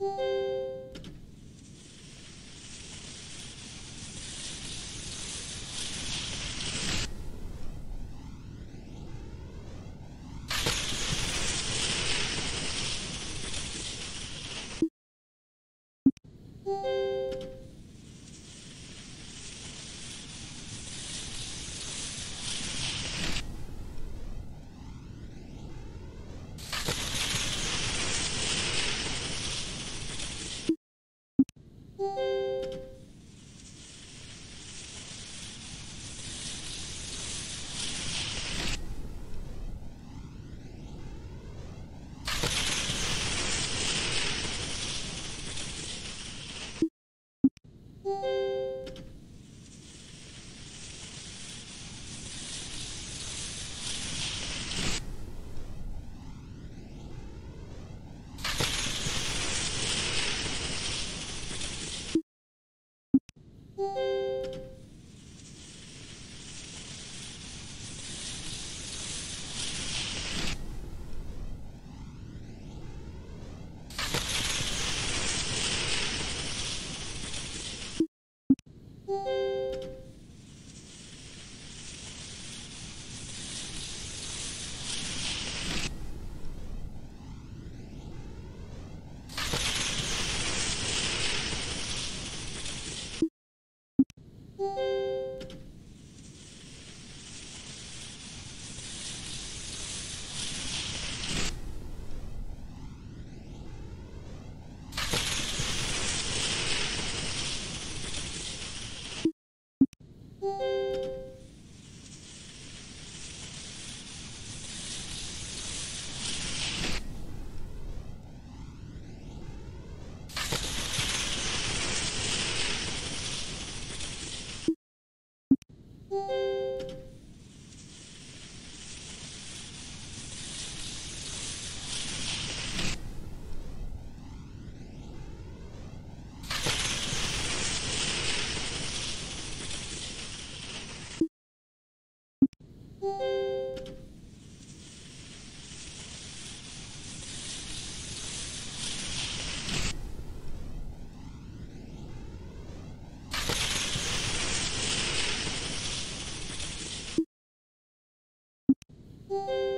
you Música Música Música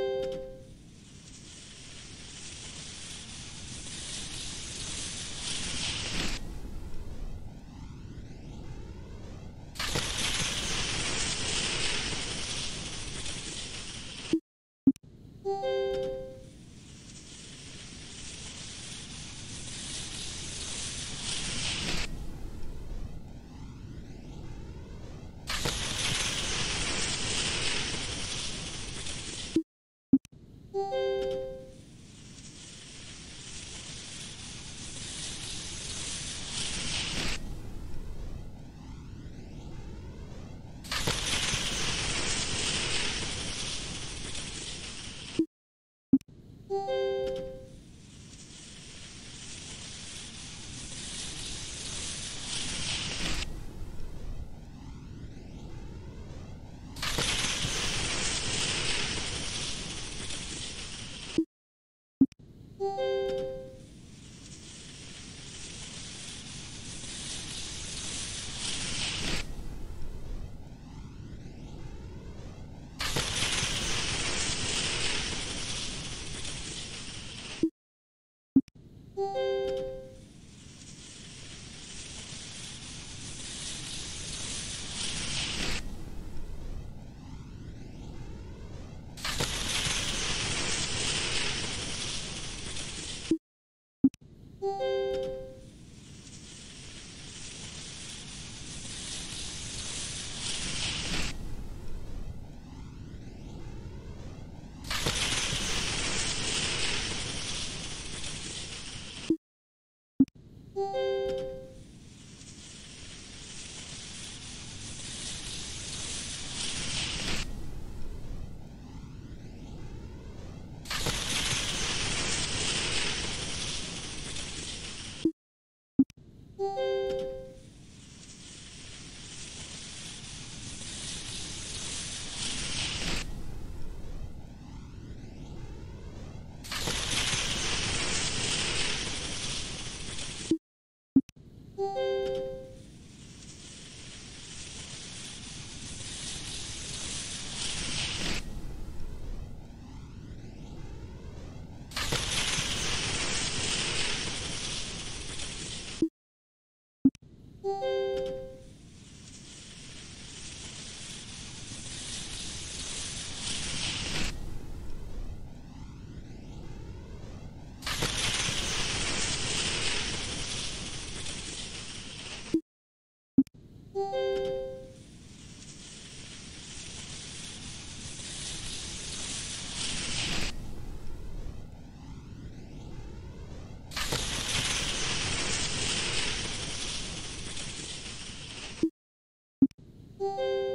Música